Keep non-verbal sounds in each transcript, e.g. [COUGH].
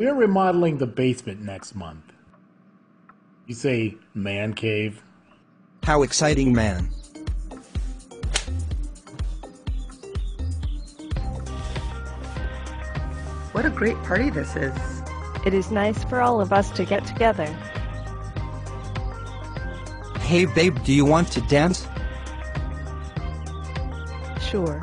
We're remodeling the basement next month. You say man cave? How exciting, man. What a great party this is. It is nice for all of us to get together. Hey, babe, do you want to dance? Sure.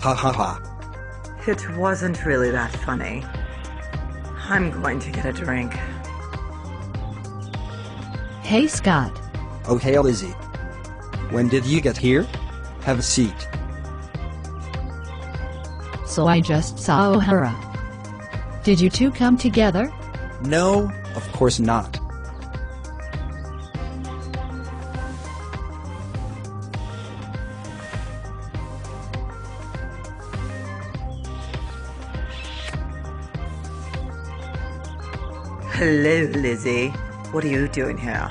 Ha ha ha. It wasn't really that funny. I'm going to get a drink. Hey Scott, oh, Okay, Lizzie. When did you get here? Have a seat. so I just saw O'Hara. Did you two come together? No, of course not. Hello, Lizzie. What are you doing here?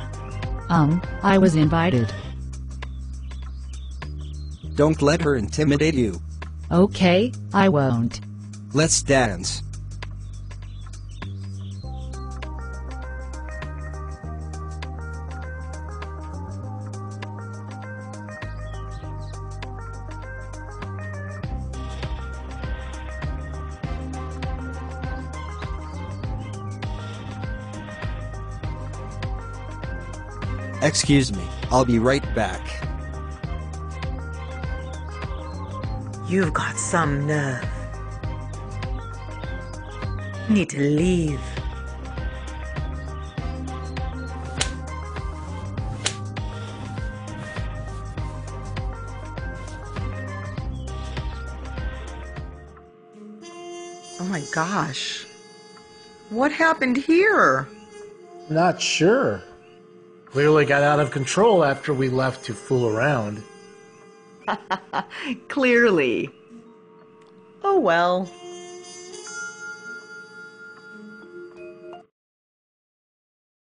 Um, I was invited. Don't let her intimidate you. Okay, I won't. Let's dance. Excuse me, I'll be right back. You've got some nerve. Need to leave. Oh my gosh. What happened here? Not sure. Clearly got out of control after we left to fool around. [LAUGHS] Clearly. Oh well.